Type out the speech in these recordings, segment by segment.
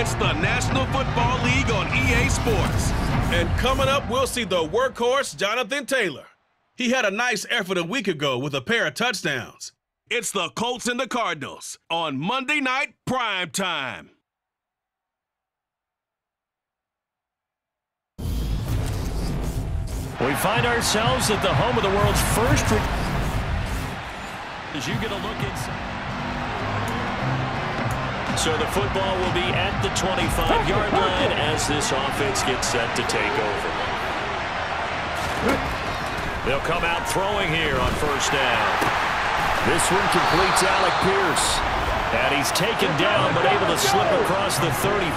It's the National Football League on EA Sports. And coming up, we'll see the workhorse, Jonathan Taylor. He had a nice effort a week ago with a pair of touchdowns. It's the Colts and the Cardinals on Monday Night Prime Time. We find ourselves at the home of the world's first. As you get a look inside. So the football will be at the 25-yard line as this offense gets set to take over. They'll come out throwing here on first down. This one completes Alec Pierce. And he's taken down but able to slip across the 35.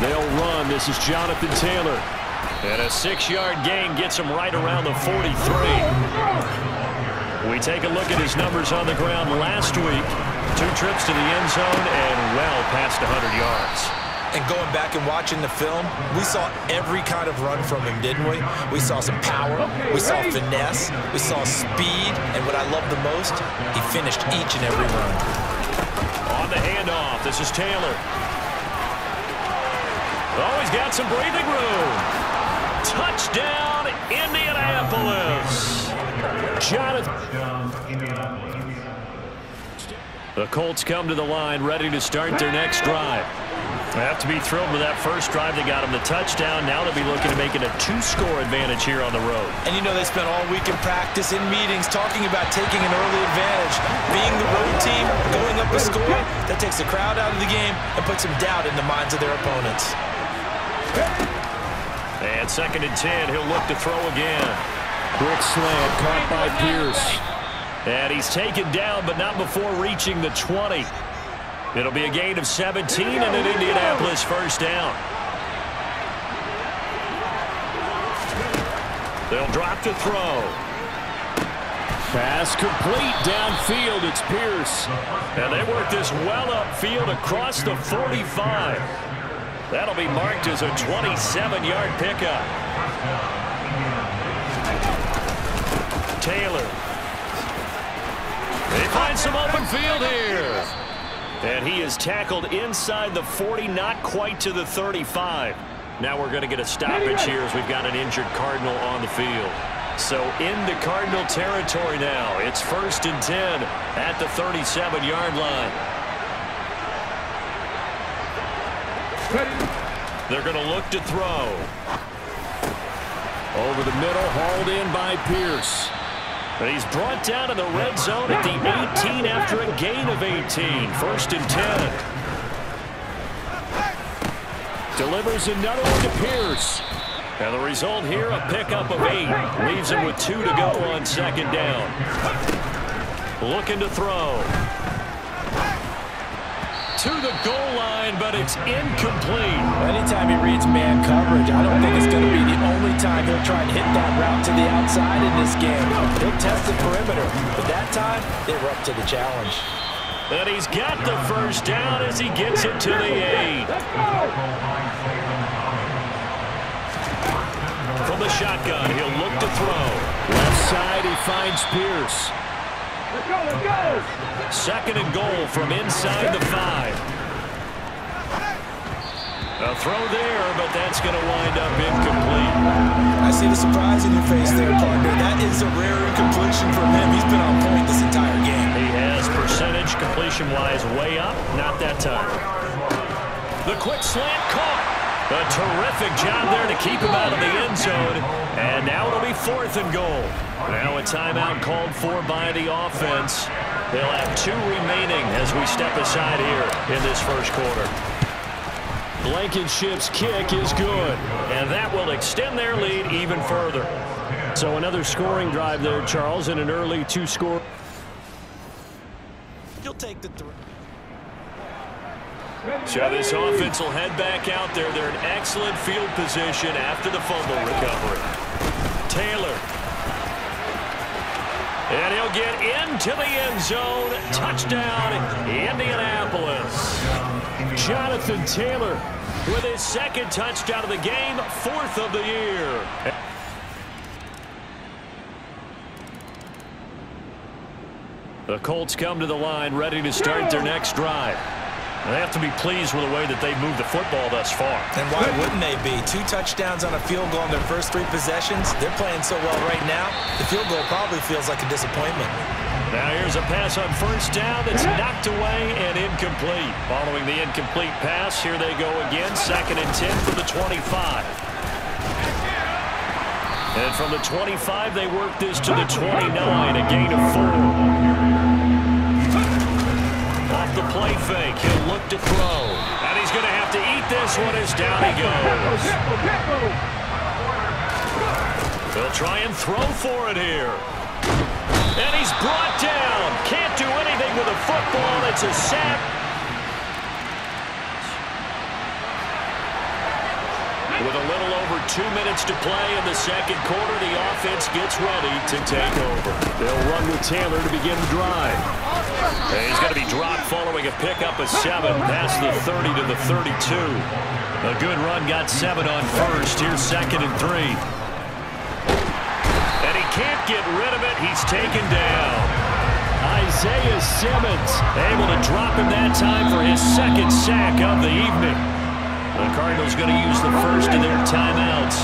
They'll run. This is Jonathan Taylor. And a six-yard gain gets him right around the 43. We take a look at his numbers on the ground last week. Two trips to the end zone and well past 100 yards. And going back and watching the film, we saw every kind of run from him, didn't we? We saw some power, we saw finesse, we saw speed, and what I love the most, he finished each and every run. On the handoff, this is Taylor. Oh, he's got some breathing room. Touchdown, Indianapolis. Jonathan. The Colts come to the line ready to start their next drive. They have to be thrilled with that first drive. They got them the touchdown. Now they'll be looking to make it a two-score advantage here on the road. And you know they spent all week in practice, in meetings, talking about taking an early advantage. Being the road team, going up a score, that takes the crowd out of the game and puts some doubt in the minds of their opponents. And second and 10, he'll look to throw again. Quick slant caught by Pierce. And he's taken down, but not before reaching the 20. It'll be a gain of 17 and an Indianapolis first down. They'll drop to throw. Pass complete downfield. It's Pierce. And they work this well upfield across the 45. That'll be marked as a 27-yard pickup. Taylor. They find some open field here. And he is tackled inside the 40, not quite to the 35. Now we're going to get a stoppage here as we've got an injured Cardinal on the field. So in the Cardinal territory now. It's first and 10 at the 37-yard line. They're going to look to throw. Over the middle, hauled in by Pierce. He's brought down in the red zone at the 18 after a gain of 18. First and 10. Delivers another one to Pierce. And the result here, a pickup of eight. Leaves him with two to go on second down. Looking to throw. To the goal line, but it's incomplete. Anytime he reads man coverage, I don't think it's going to be the only time he'll try and hit that route to the outside in this game. He'll test the perimeter, but that time, they were up to the challenge. And he's got the first down as he gets it to the eight. From the shotgun, he'll look to throw. Left side, he finds Pierce. Let's go, let's go! Second and goal from inside the five. A throw there, but that's going to wind up incomplete. I see the surprise in your face there, partner. That is a rare incompletion from him. He's been on point this entire game. He has percentage completion-wise way up. Not that time. The quick slant caught. A terrific job there to keep him out of the end zone. And now it'll be fourth and goal. Now a timeout called for by the offense. They'll have two remaining as we step aside here in this first quarter. Blankenship's kick is good, and that will extend their lead even further. So another scoring drive there, Charles, in an early two-score. You'll take the three. So this offense will head back out there. They're in excellent field position after the fumble recovery. Taylor. And he'll get into the end zone. Touchdown, Indianapolis. Jonathan Taylor with his second touchdown of the game, fourth of the year. The Colts come to the line ready to start their next drive. They have to be pleased with the way that they've moved the football thus far. And why wouldn't they be? Two touchdowns on a field goal in their first three possessions. They're playing so well right now, the field goal probably feels like a disappointment. Now here's a pass on first down that's knocked away and incomplete. Following the incomplete pass, here they go again. Second and 10 from the 25. And from the 25, they work this to the 29, a gain of four. The play fake, he'll look to throw. And he's going to have to eat this one as down he goes. They'll try and throw for it here. And he's brought down. Can't do anything with a football. It's a sack. With a little over two minutes to play in the second quarter, the offense gets ready to take over. They'll run with Taylor to begin the drive. And he's going to be dropped following a pickup of seven past the 30 to the 32. A good run got seven on first. Here's second and three. And he can't get rid of it. He's taken down. Isaiah Simmons able to drop him that time for his second sack of the evening. The Cardinals going to use the first of their timeouts.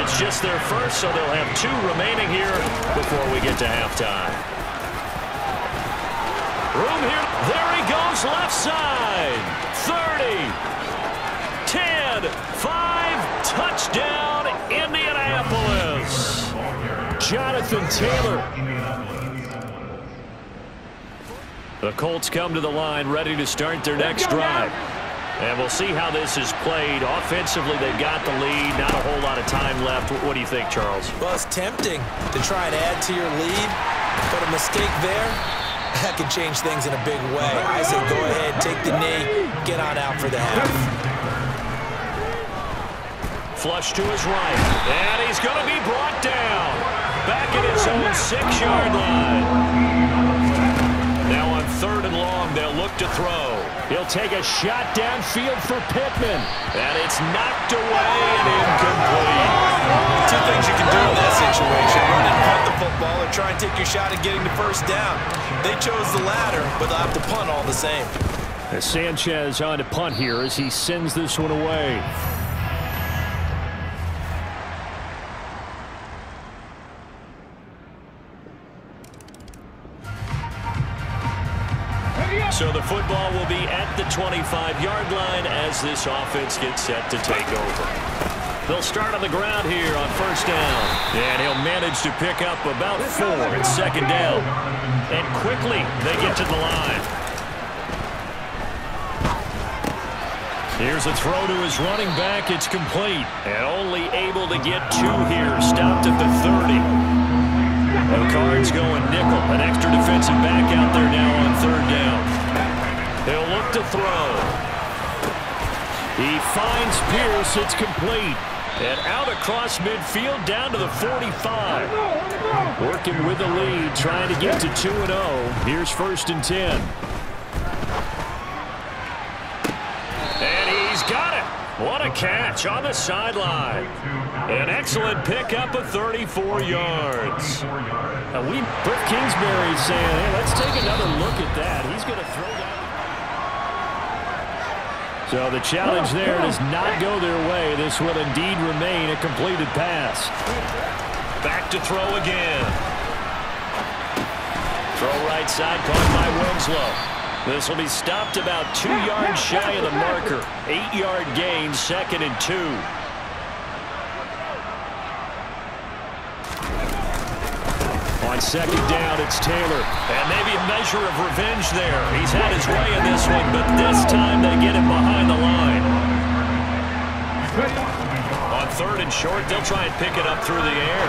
It's just their first, so they'll have two remaining here before we get to halftime. Room here. There he goes, left side. 30, 10, 5, touchdown, Indianapolis. Jonathan Taylor. The Colts come to the line ready to start their next drive. And we'll see how this is played. Offensively, they've got the lead. Not a whole lot of time left. What do you think, Charles? Well, it's tempting to try and add to your lead, but a mistake there, that can change things in a big way. I say go ahead, take the knee, get on out for the half. Flush to his right. And he's going to be brought down. Back at his own six-yard line. To throw. He'll take a shot downfield for Pittman. And it's knocked away and incomplete. Two things you can do in that situation, run and punt the football or try and take your shot at getting the first down. They chose the latter, but they'll have to punt all the same. Sanchez on to punt here as he sends this one away. Football will be at the 25-yard line as this offense gets set to take over. They'll start on the ground here on first down. And he'll manage to pick up about four at second down. And quickly, they get to the line. Here's a throw to his running back. It's complete. And only able to get two here. Stopped at the 30. The Cards going nickel. An extra defensive back out there now on third down. To throw. He finds Pierce. It's complete. And out across midfield down to the 45. Working with the lead, trying to get to 2-0. Here's first and 10. And he's got it. What a catch on the sideline. An excellent pickup of 34 yards. Now we, Cliff Kingsbury saying, hey, let's take another look at that. He's going to throw that. So the challenge there does not go their way. This will indeed remain a completed pass. Back to throw again. Throw right side caught by Winslow. This will be stopped about two yards shy of the marker. Eight-yard gain, second and two. On second down, it's Taylor. And maybe a measure of revenge there. He's had his way in this one, but this time they get him behind the line. On third and short, they'll try and pick it up through the air.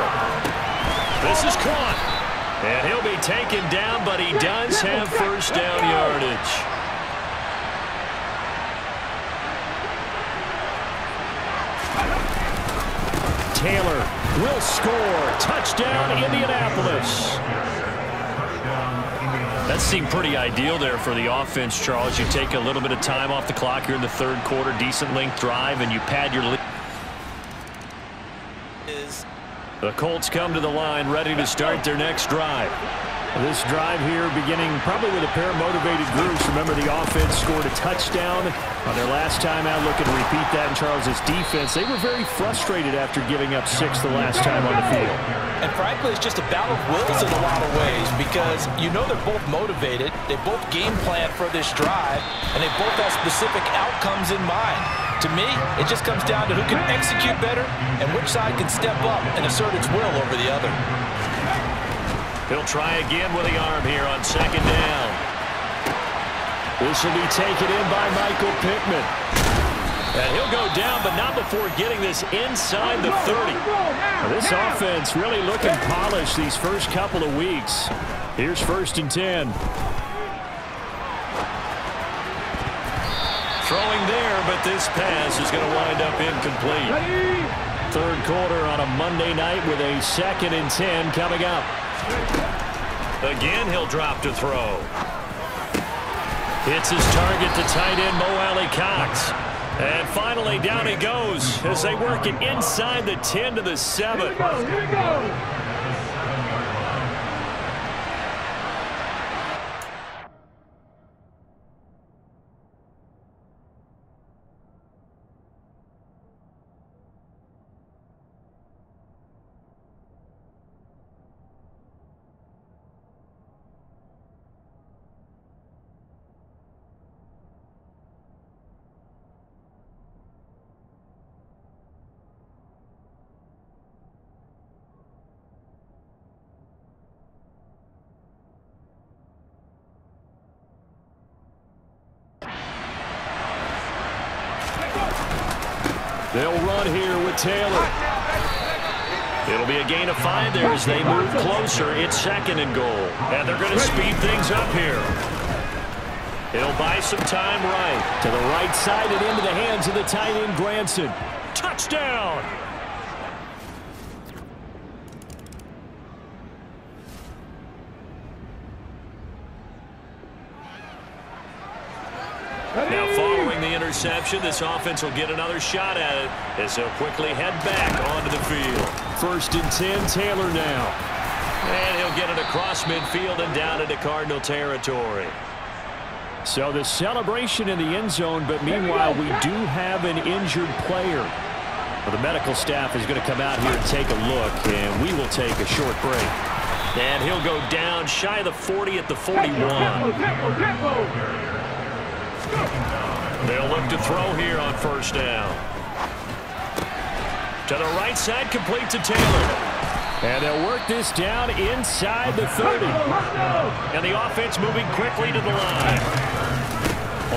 This is caught. And he'll be taken down, but he does have first down yardage. Taylor will score. Touchdown, Indianapolis. That seemed pretty ideal there for the offense, Charles. You take a little bit of time off the clock here in the third quarter, decent length drive, and you pad your lead. Is The Colts come to the line ready to start their next drive. This drive here beginning probably with a pair of motivated groups. Remember the offense scored a touchdown on their last time out. Looking to repeat that in Charles' defense. They were very frustrated after giving up six the last time on the field. And frankly, it's just a battle of wills in a lot of ways because you know they're both motivated. They both game plan for this drive, and they both have specific outcomes in mind. To me, it just comes down to who can execute better and which side can step up and assert its will over the other. He'll try again with the arm here on second down. This will be taken in by Michael Pittman. And he'll go down, but not before getting this inside the 30. Now this offense really looking polished these first couple of weeks. Here's first and 10. This pass is going to wind up incomplete. Third quarter on a Monday night with a second and 10 coming up. Again, he'll drop to throw. Hits his target to tight end Mo Alie-Cox. And finally, down he goes as they work it inside the 10 to the 7. They'll run here with Taylor. It'll be a gain of five there as they move closer. It's second and goal. And they're going to speed things up here. He'll buy some time right. To the right side and into the hands of the tight end, Granson. Touchdown! Now following the interception, this offense will get another shot at it as they'll quickly head back onto the field. First and 10, Taylor now. And he'll get it across midfield and down into Cardinal territory. So the celebration in the end zone, but meanwhile we do have an injured player. Well, the medical staff is going to come out here and take a look, and we will take a short break. And he'll go down shy of the 40 at the 41. They'll look to throw here on first down. To the right side, complete to Taylor. And they'll work this down inside the 30. And the offense moving quickly to the line.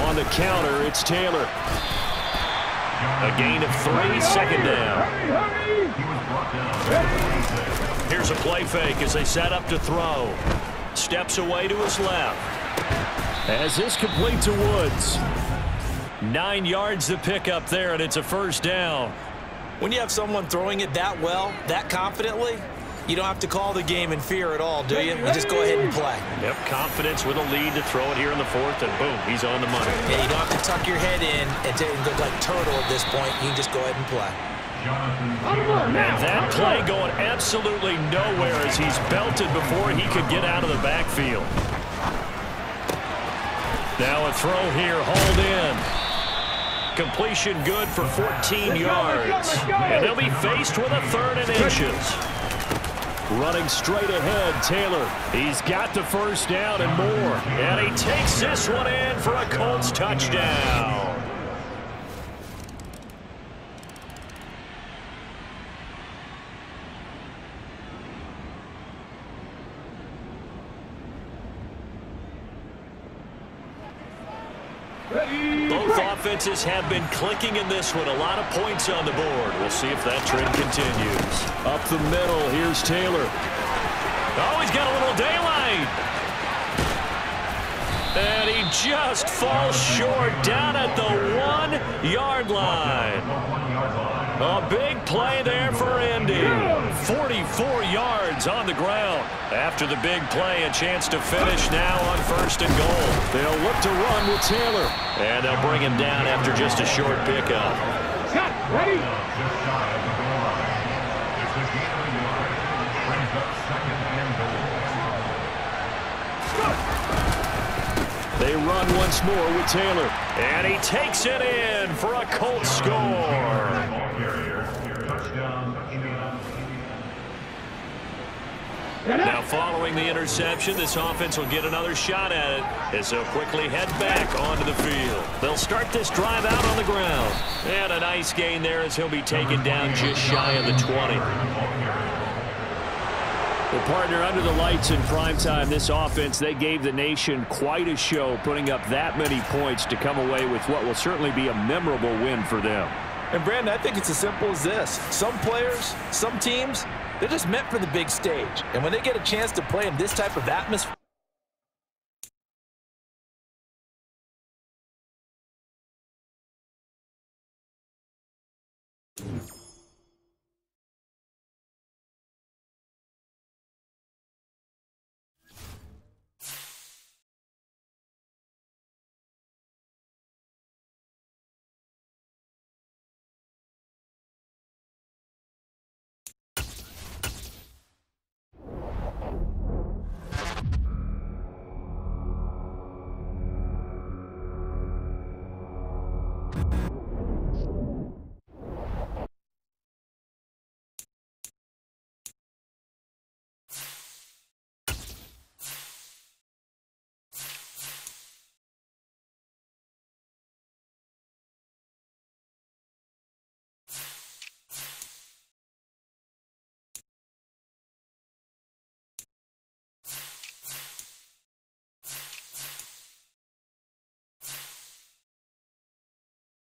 On the counter, it's Taylor. A gain of three, second down. Here's a play fake as they set up to throw. Steps away to his left. As this complete to Woods. Nine yards to pick up there, and it's a first down. When you have someone throwing it that well, that confidently, you don't have to call the game in fear at all, do you? You just go ahead and play. Yep, confidence with a lead to throw it here in the fourth, and boom, he's on the money. Yeah, you don't have to tuck your head in and, go like turtle at this point. You can just go ahead and play. And that play going absolutely nowhere as he's belted before he could get out of the backfield. Now a throw here, hauled in. Completion good for 14 yards. And they'll be faced with a third and inches. Running straight ahead, Taylor. He's got the first down and more. And he takes this one in for a Colts touchdown. Both offenses have been clicking in this one. A lot of points on the board. We'll see if that trend continues. Up the middle, here's Taylor. Oh, he's got a little daylight. And he just falls short down at the one-yard line. A big play there for Indy. 44 yards on the ground. After the big play, a chance to finish now on first and goal. They'll look to run with Taylor. And they'll bring him down after just a short pickup. Shot, ready. They run once more with Taylor. And he takes it in for a Colts score. Now following the interception, this offense will get another shot at it as they'll quickly head back onto the field. They'll start this drive out on the ground. And a nice gain there as he'll be taken down just shy of the 20. Well, partner, under the lights in prime time, this offense, they gave the nation quite a show, putting up that many points to come away with what will certainly be a memorable win for them. And, Brandon, I think it's as simple as this. Some players, some teams, they're just meant for the big stage. And when they get a chance to play in this type of atmosphere, You.